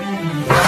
Yeah.